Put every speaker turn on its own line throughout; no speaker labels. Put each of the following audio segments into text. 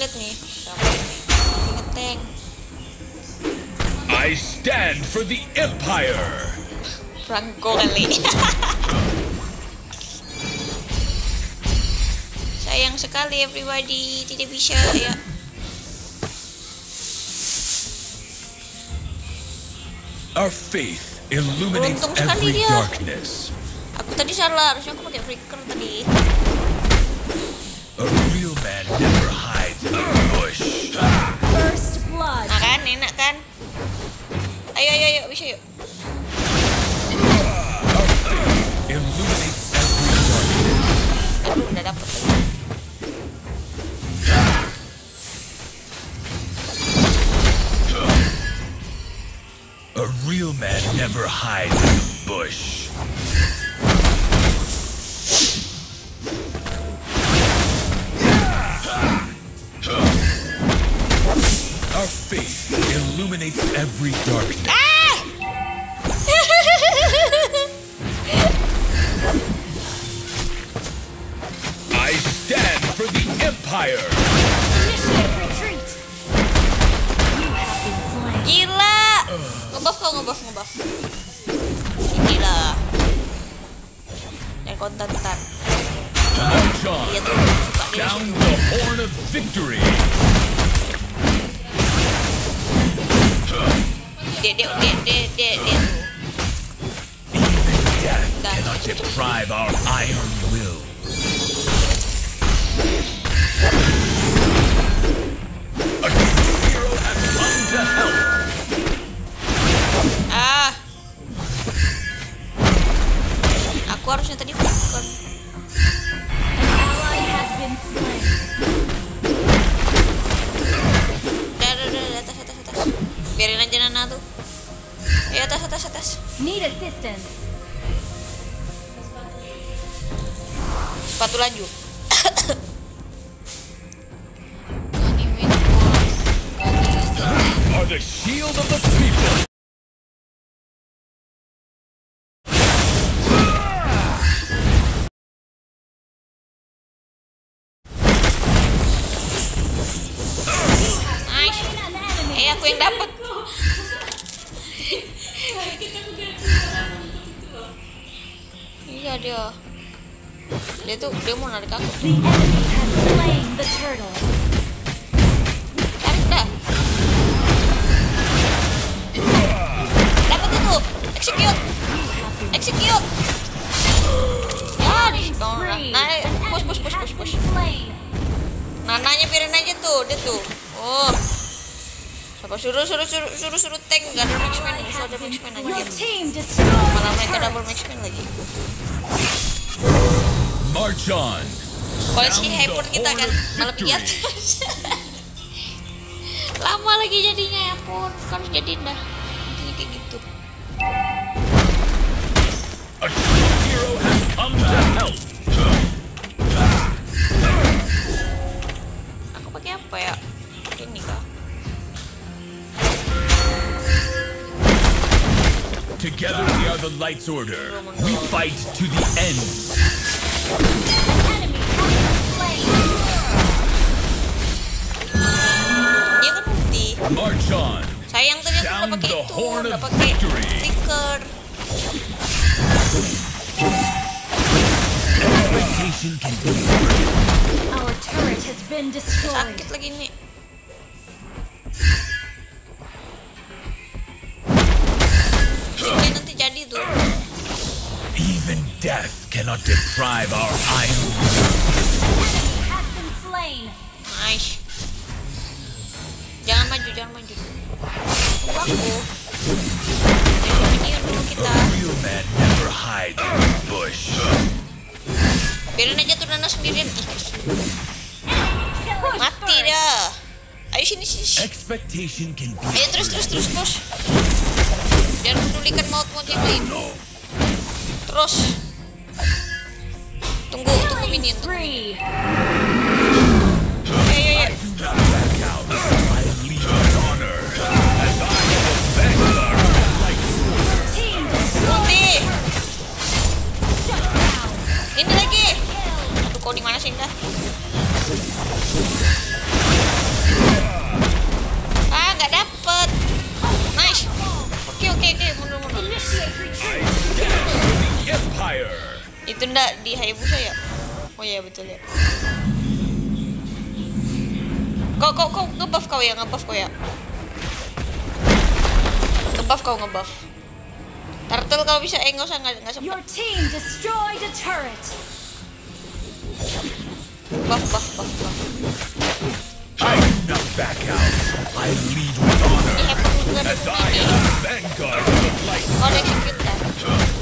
lihat nih. Ngeteng.
I stand for the Empire.
Franco kali. Sayang sekali everybody tidak bisa ya.
Our faith illuminates every
dia.
darkness.
Aku tadi salah, harusnya aku pakai flicker tadi.
A real man never
First blood.
Nah kan, enak kan? Ayo ayo ayo bisa yuk.
Illuminates every darkness.
Aduh, udah dapet lagi.
A real man never hides in the bush. Our faith illuminates every darkness.
Ah!
I stand for the Empire.
Initiate retreat. You have been slain.
Gila! Ngebuff kau ngebuff ngebuff. Gila. Dan konten ntar.
March on.
Dia tuh suka dia
Down the horn of victory.
Dia dia dia dia dia dia tuh.
Even death
Dan-
cannot deprive our iron will.
Sepatu laju.
The shield of the people.
Nice. Eh, aku yang dapat. Iya dia. Dia tuh dia mau narik aku. Tarik dah. Dapat itu. Execute. Execute. Ya, di. Nah,
An
push push push push push. Nananya biarin aja tuh, dia tuh. Oh. Siapa suruh suruh suruh suruh suruh tank gak ada musuh
has
ada
team destroyed
Malah mereka double marksman lagi.
March on.
Kalau si
Sound
hyper
the
kita kan
victory.
atas. Lama lagi jadinya ya ampun, harus jadiin dah. Intinya kayak gitu.
A true hero has come to help.
Aku pakai apa ya? Ini kah?
Together we are the Lights Order. We fight to the end.
Dia kan ulti.
March on.
Sayang tadi aku udah pakai
the
itu,
horn
udah
of
pakai
victory.
flicker.
Expectation can be
Our turret has been destroyed.
Sakit lagi nih. Ini nanti jadi tuh.
Even death cannot deprive our iron
Enemy has been slain.
Nice. Jangan maju, jangan maju. Jadi minion dulu kita.
real man never hides in the bush.
Biarin aja tuh Nana sendirian. Mati dah. Ayo sini sini.
Expectation can be
Ayo terus terus terus terus. Jangan pedulikan maut-maut yang lain. Terus. Tunggu, tunggu minion. Tunggu.
spree.
Ayo, ayo, ayo.
do not back out. I lead with honor. As I am a vanguard of the light.
Team destroyed.
Ulti.
Shut down.
Ini lagi. Aduh, kau di mana sih, Indah? Itu ndak di Hayabusa ya? Oh iya betul ya. Kau kau kau ngebuff kau ya ngebuff kau ya. Ngebuff kau ngebuff. Turtle kau bisa eh nggak usah nggak nggak sempet.
Your team destroyed a turret.
Buff buff buff buff.
I do not back out. I lead with honor. As I
dukungannya.
am the vanguard of the light.
Ada execute kan?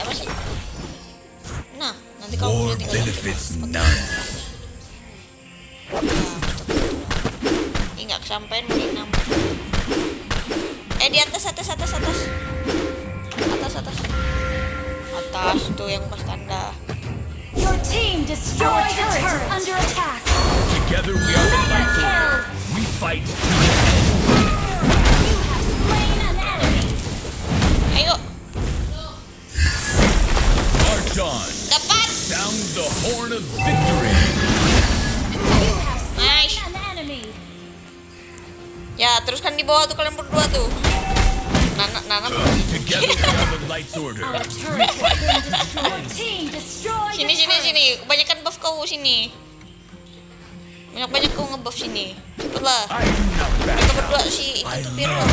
Apa sih? Nah, nanti
War
musuh tinggal
benefits none.
Ih nggak kesampaian beli enam. Eh di atas atas atas atas. Atas atas. Atas tuh yang pas tanda.
Your team destroyed turret under attack.
Together we are the. We fight on.
dapat.
Sound the horn of victory.
Nice. Ya, teruskan di bawah tuh kalian berdua tuh. Nana, Nana. Sini sini sini. Kebanyakan buff kau sini. Banyak banyak kau ngebuff sini.
Back
Mereka berdua si itu tuh biru. Nah,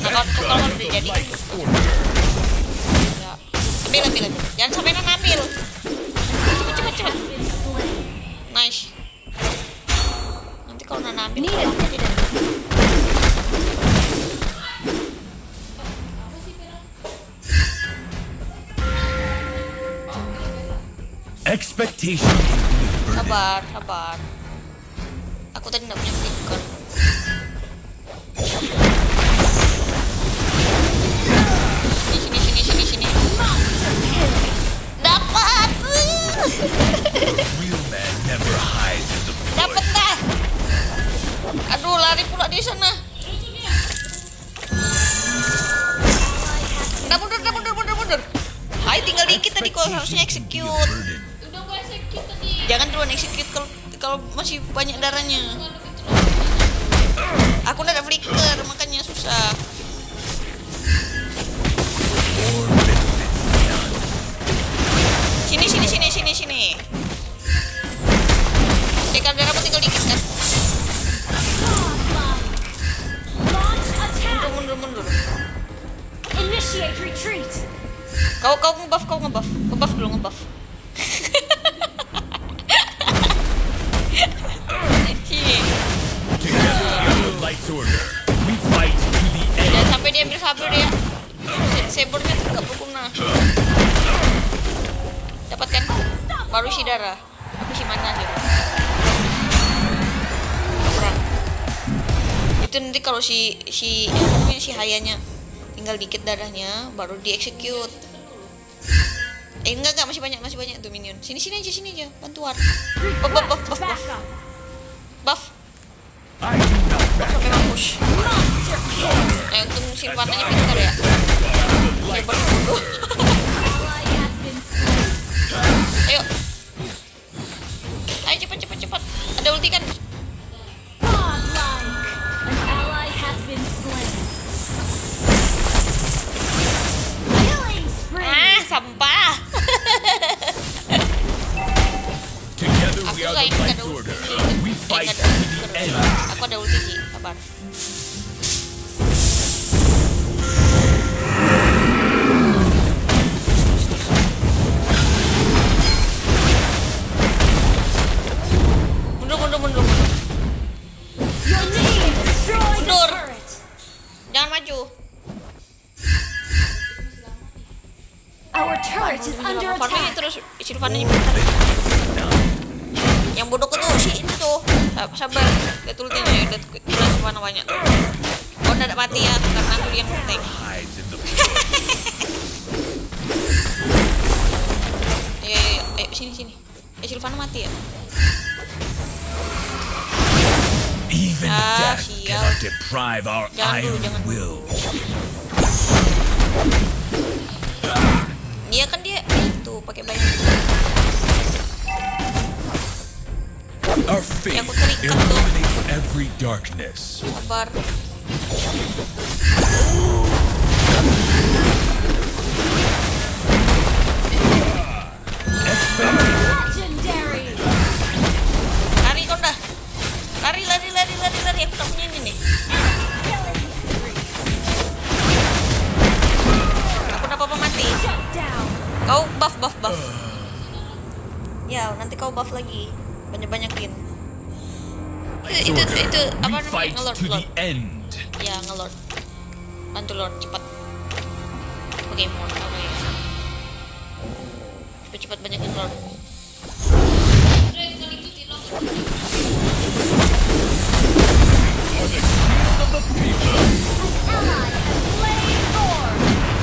kalau kau kalau udah jadi. Ya. Ambil ambil ambil. Jangan sampai Nana ambil. Cepet cepet cepet. Nice. Nanti kalau Nana ambil.
Need
kalau
a
aku tidak.
Expectation.
Sabar, sabar. Aku tadi nggak punya flicker. Dapat dah! Aduh, lari pula di sana. Udah mundur, udah mundur, mundur, mundur. Hai, tinggal dikit tadi kok harusnya execute. Jangan duluan execute kalau kalau masih banyak darahnya. Aku udah ada flicker, makanya susah.
To the end.
Jangan sampai dia ambil saber dia. Se- Sabernya tuh gak berguna. Dapat kan? Baru si darah. Aku si mana. Kurang. Itu nanti kalau si si apa namanya si hayanya tinggal dikit darahnya baru di execute. Eh enggak enggak masih banyak masih banyak tuh minion. Sini sini aja sini aja bantuan. Buff buff buff buff buff. Buff.
Monster kill.
Eh untung silvananya pintar ya.
Been slain.
Ayo. Ayo cepat cepat cepat. Ada ulti kan? Nggak ini nggak ada ulti. Eh, ada ulti. Aku ada ulti sih, sabar. Mundur mundur mundur. mundur. Jangan maju.
Our turret is under
Farming
attack.
terus pintar. Yang bodoh tuh si itu tuh. Sab- Sabar, lihat ultinya ya, lihat jelas banyak tuh. Kau udah mati ya, karena aku yang
the
Ayo, ayo, sini sini. Eh Silvana mati ya?
Even
Ah,
death
sial.
cannot deprive our
Jangan dulu,
iron
jangan dulu.
will.
Iya kan dia itu pakai banyak.
Our faith illuminates every darkness.
itu apa namanya ngelord
ngelord
ya ngelord. Bantu lord cepat. Oke mau apa ya?
Cepat cepat banyak ngelord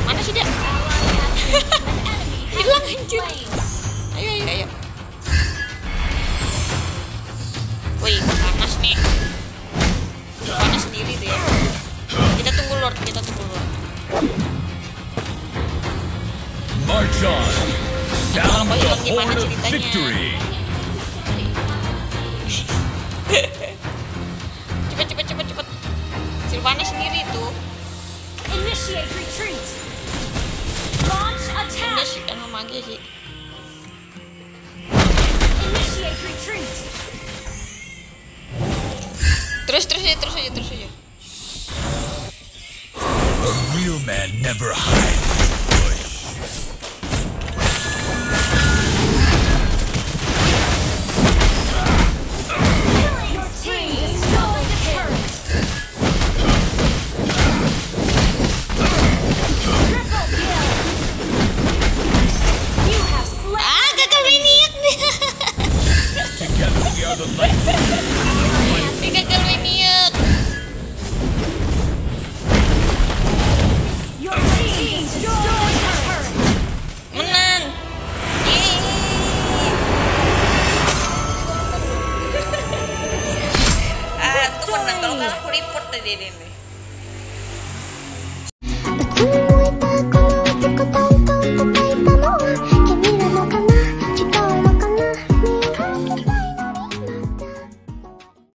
mana sih dia? Hilang hancur. gimana ceritanya?
victory.
cepet cepet cepet cepet. Silvana sendiri tuh.
Initiate retreat. Launch attack.
Ini sih kan mage sih.
Initiate retreat.
Terus terus aja terus aja terus aja.
A real man never hides.